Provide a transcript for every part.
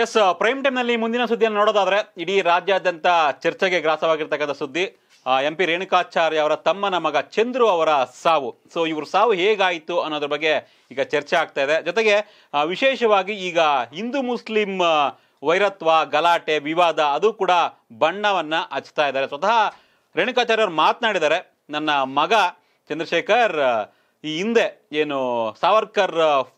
S prime ಟೈಮ್ನಲ್ಲಿ ಮುಂದಿನ ಸುದ್ದಿಯನ್ನು ನೋಡೋದಾದ್ರೆ ಇಡೀ ರಾಜ್ಯಾದ್ಯಂತ ಚರ್ಚೆಗೆ ಗ್ರಾಸವಾಗಿರ್ತಕ್ಕಂಥ ಸುದ್ದಿ. ಎಂ ಪಿ ರೇಣುಕಾಚಾರ್ಯ ಅವರ ತಮ್ಮನ ಮಗ ಚಂದ್ರು ಅವರ ಸಾವು. ಸೊ ಇವ್ರ ಸಾವು ಹೇಗಾಯಿತು ಅನ್ನೋದ್ರ ಬಗ್ಗೆ ಈಗ ಚರ್ಚೆ ಆಗ್ತಾ ಇದೆ. ಜೊತೆಗೆ ವಿಶೇಷವಾಗಿ ಈಗ ಹಿಂದೂ ಮುಸ್ಲಿಂ ವೈರತ್ವ, ಗಲಾಟೆ, ವಿವಾದ ಅದು ಕೂಡ ಬಣ್ಣವನ್ನ ಹಚ್ತಾ ಇದ್ದಾರೆ. ಸ್ವತಃ ರೇಣುಕಾಚಾರ್ಯ ಅವರು ಮಾತನಾಡಿದ್ದಾರೆ, ನನ್ನ ಮಗ ಚಂದ್ರಶೇಖರ್ ಈ ಹಿಂದೆ ಏನು ಸಾವರ್ಕರ್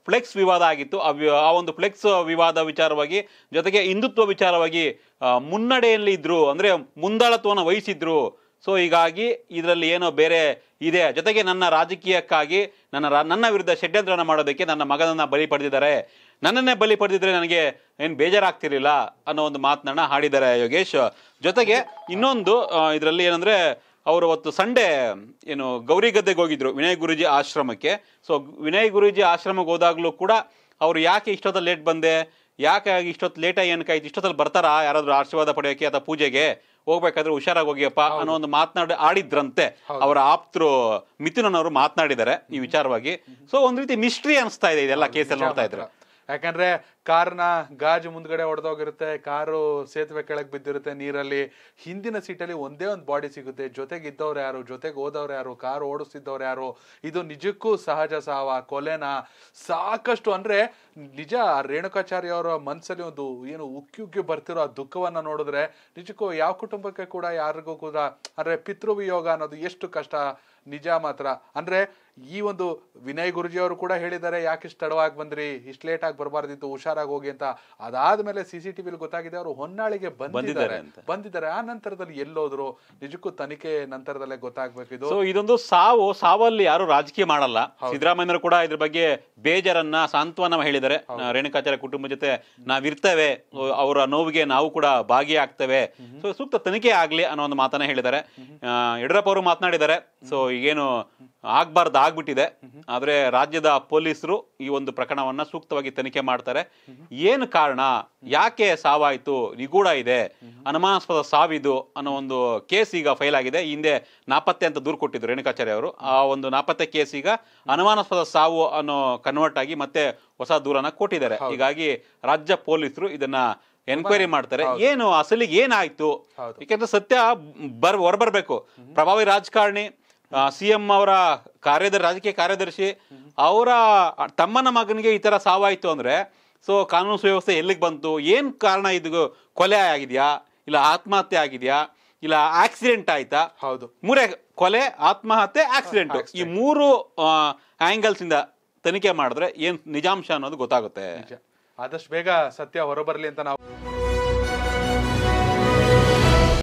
ಫ್ಲೆಕ್ಸ್ ವಿವಾದ ಆಗಿತ್ತು. ಆ ಒಂದು ಫ್ಲೆಕ್ಸ್ ವಿವಾದ ವಿಚಾರವಾಗಿ, ಜೊತೆಗೆ ಹಿಂದುತ್ವ ವಿಚಾರವಾಗಿ ಮುನ್ನಡೆಯಲ್ಲಿ ಇದ್ರು, ಅಂದ್ರೆ ಮುಂದಾಳತ್ವವನ್ನು ವಹಿಸಿದ್ರು. ಸೊ, ಹೀಗಾಗಿ ಇದರಲ್ಲಿ ಏನೋ ಬೇರೆ ಇದೆ. ಜೊತೆಗೆ ನನ್ನ ರಾಜಕೀಯಕ್ಕಾಗಿ, ನನ್ನ ನನ್ನ ವಿರುದ್ಧ ಷಡ್ಯಂತ್ರವನ್ನು ಮಾಡೋದಕ್ಕೆ ನನ್ನ ಮಗನನ್ನ ಬಲಿ ಪಡೆದಿದ್ದಾರೆ. ನನ್ನನ್ನೇ ಬಲಿ ಪಡೆದಿದ್ರೆ ನನಗೆ ಏನು ಬೇಜಾರಾಗ್ತಿರ್ಲಿಲ್ಲ ಅನ್ನೋ ಒಂದು ಮಾತನ್ನ ಹಾಡಿದ್ದಾರೆ ಯೋಗೇಶ್. ಜೊತೆಗೆ ಇನ್ನೊಂದು ಇದರಲ್ಲಿ ಏನಂದ್ರೆ ಅವರು ಅವತ್ತು ಸಂಡೇ ಏನು ಗೌರಿ ಗದ್ದೆಗೆ ಹೋಗಿದ್ರು ವಿನಯ್ ಗುರುಜಿ ಆಶ್ರಮಕ್ಕೆ. ಸೊ ವಿನಯ್ ಗುರುಜಿ ಆಶ್ರಮಕ್ಕೆ ಹೋದಾಗಲೂ ಕೂಡ ಅವ್ರು ಯಾಕೆ ಇಷ್ಟೊತ್ತಲ್ಲಿ ಲೇಟ್ ಬಂದೆ ಯಾಕೆ ಇಷ್ಟೊತ್ತು ಲೇಟಾಗಿ ಏನಕ್ಕಾಯ್ತು ಇಷ್ಟೊತ್ತಲ್ಲಿ ಬರ್ತಾರಾ ಯಾರಾದ್ರೂ ಆಶೀರ್ವಾದ ಪಡೆಯೋಕೆ ಅಥವಾ ಪೂಜೆಗೆ? ಹೋಗ್ಬೇಕಾದ್ರೆ ಹುಷಾರಾಗಿ ಹೋಗಿಯಪ್ಪ ಅನ್ನೋ ಒಂದು ಮಾತನಾಡಿ ಆಡಿದ್ರಂತೆ ಅವರ ಆಪ್ತರು ಮಿಥುನನ್ ಅವರು ಮಾತನಾಡಿದ್ದಾರೆ ಈ ವಿಚಾರವಾಗಿ. ಸೊ ಒಂದ್ ರೀತಿ ಮಿಸ್ಟ್ರಿ ಅನಿಸ್ತಾ ಇದೆ ಇದೆಲ್ಲ ಕೇಸಲ್ಲಿ ನೋಡ್ತಾ ಇದ್ರೆ. ಯಾಕಂದ್ರೆ ಕಾರ್ನ ಗಾಜು ಮುಂದ್ಗಡೆ ಹೊಡೆದೋಗಿರುತ್ತೆ ಕಾರು ಸೇತುವೆ ಕೆಳಗೆ ಬಿದ್ದಿರುತ್ತೆ ನೀರಲ್ಲಿ. ಹಿಂದಿನ ಸೀಟಲ್ಲಿ ಒಂದೇ ಒಂದು ಬಾಡಿ ಸಿಗುತ್ತೆ. ಜೊತೆಗೆ ಇದ್ದವ್ರು ಯಾರು? ಜೊತೆಗೆ ಹೋದವ್ರು ಯಾರು? ಕಾರು ಓಡಿಸ್ತಿದ್ದವ್ರು ಯಾರು? ಇದು ನಿಜಕ್ಕೂ ಸಹಜ ಸಾವ, ಕೊಲೆನ? ಸಾಕಷ್ಟು ಅಂದ್ರೆ ನಿಜ ರೇಣುಕಾಚಾರ್ಯ ಅವರ ಮನಸ್ಸಲ್ಲಿ ಒಂದು ಏನು ಉಕ್ಕಿ ಉಕ್ಕಿ ಬರ್ತಿರೋ ಆ ದುಃಖವನ್ನ ನೋಡಿದ್ರೆ ನಿಜಕ್ಕೂ ಯಾವ ಕುಟುಂಬಕ್ಕೆ ಕೂಡ ಯಾರಿಗೂ ಕೂಡ, ಅಂದ್ರೆ ಪಿತೃವಿಯೋಗ ಅನ್ನೋದು ಎಷ್ಟು ಕಷ್ಟ. ನಿಜ ಮಾತ್ರ. ಅಂದ್ರೆ ಈ ಒಂದು ವಿನಯ್ ಗುರುಜಿ ಅವರು ಕೂಡ ಹೇಳಿದ್ದಾರೆ ಯಾಕೆ ಇಷ್ಟು ತಡವಾಗಿ ಬಂದ್ರಿ? ಇಷ್ಟು ಲೇಟಾಗಿ ಆಗಿ ಬರಬಾರ್ದಿತ್ತು ಹುಷಾರಾಗಿ ಹೋಗಿ ಅಂತ. ಅದಾದ್ಮೇಲೆ ಸಿ ಸಿ ಟಿವಿಲಿ ಗೊತ್ತಾಗಿದೆ ಅವರು ಹೊನ್ನಾಳಿಗೆ ಬಂದಿದ್ದಾರೆ. ಬಂದಿದ್ದಾರೆ ಆ ನಂತರದಲ್ಲಿ ಎಲ್ಲೋದ್ರು? ನಿಜಕ್ಕೂ ತನಿಖೆ ನಂತರದಲ್ಲೇ ಗೊತ್ತಾಗ್ಬೇಕು ಇದು ಸೊ ಇದೊಂದು ಸಾವು ಸಾವಲ್ಲಿ ಯಾರು ರಾಜಕೀಯ ಮಾಡಲ್ಲ. ಸಿದ್ದರಾಮಯ್ಯರು ಕೂಡ ಇದ್ರ ಬಗ್ಗೆ ಬೇಜಾರನ್ನ ಸಾಂತ್ವನ ಹೇಳಿದ್ದಾರೆ. ರೇಣುಕಾಚಾರ್ಯ ಕುಟುಂಬ ಜೊತೆ ನಾವಿರ್ತೇವೆ. ಅವರ ನೋವಿಗೆ ನಾವು ಕೂಡ ಭಾಗಿಯಾಗ್ತೇವೆ. ಸೊ ಸೂಕ್ತ ತನಿಖೆ ಆಗ್ಲಿ ಅನ್ನೋ ಒಂದು ಮಾತನ್ನ ಹೇಳಿದ್ದಾರೆ. ಯಡಿಯೂರಪ್ಪ ಅವರು ಮಾತನಾಡಿದ್ದಾರೆ. ಸೊ ಈಗೇನು ಆಗ್ಬಾರ್ದು ಆಗ್ಬಿಟ್ಟಿದೆ. ಆದ್ರೆ ರಾಜ್ಯದ ಪೊಲೀಸರು ಈ ಒಂದು ಪ್ರಕರಣವನ್ನ ಸೂಕ್ತವಾಗಿ ತನಿಖೆ ಮಾಡ್ತಾರೆ. ಏನು ಕಾರಣ? ಯಾಕೆ ಸಾವಾಯ್ತು? ನಿಗೂಢ ಇದೆ. ಅನುಮಾನಾಸ್ಪದ ಸಾವಿದು ಅನ್ನೋ ಒಂದು ಕೇಸ್ ಈಗ ಫೈಲ್ ಆಗಿದೆ. ಹಿಂದೆ ನಾಪತ್ತೆ ಅಂತ ದೂರು ಕೊಟ್ಟಿದ್ರು ರೇಣುಕಾಚಾರ್ಯ ಅವರು. ಆ ಒಂದು ನಾಪತ್ತೆ ಕೇಸ್ ಈಗ ಅನುಮಾನಾಸ್ಪದ ಸಾವು ಅನ್ನೋ ಕನ್ವರ್ಟ್ ಆಗಿ ಮತ್ತೆ ಹೊಸ ದೂರನ್ನ ಕೊಟ್ಟಿದ್ದಾರೆ. ಹೀಗಾಗಿ ರಾಜ್ಯ ಪೊಲೀಸರು ಇದನ್ನ ಎನ್ಕ್ವೈರಿ ಮಾಡ್ತಾರೆ. ಏನು ಅಸಲಿಗೆ ಏನಾಯ್ತು. ಯಾಕಂದ್ರೆ ಸತ್ಯ ಬರ್ ಹೊರಬರ್ಬೇಕು. ಪ್ರಭಾವಿ ರಾಜಕಾರಣಿ ಸಿ ಎಂ ಅವರ ಕಾರ್ಯದರ್ಶಿ ರಾಜಕೀಯ ಕಾರ್ಯದರ್ಶಿ ಅವರ ತಮ್ಮನ ಮಗನಿಗೆ ಈ ತರ ಸಾವಾಯ್ತು ಅಂದ್ರೆ ಸೊ ಕಾನೂನು ಸುವ್ಯವಸ್ಥೆ ಎಲ್ಲಿಗೆ ಬಂತು? ಏನ್ ಕಾರಣ ಇದು? ಕೊಲೆ ಆಗಿದ್ಯಾ? ಇಲ್ಲ ಆತ್ಮಹತ್ಯೆ ಆಗಿದ್ಯಾ? ಇಲ್ಲ ಆಕ್ಸಿಡೆಂಟ್ ಆಯ್ತಾ? ಹೌದು. ಮೂರೇ ಕೊಲೆ ಆತ್ಮಹತ್ಯೆ ಆಕ್ಸಿಡೆಂಟ್. ಈ ಮೂರು ಆಂಗಲ್ಸ್ ಇಂದ ತನಿಖೆ ಮಾಡಿದ್ರೆ ಏನ್ ನಿಜಾಂಶ ಅನ್ನೋದು ಗೊತ್ತಾಗುತ್ತೆ. ಆದಷ್ಟು ಬೇಗ ಸತ್ಯ ಹೊರಬರ್ಲಿ ಅಂತ ನಾವು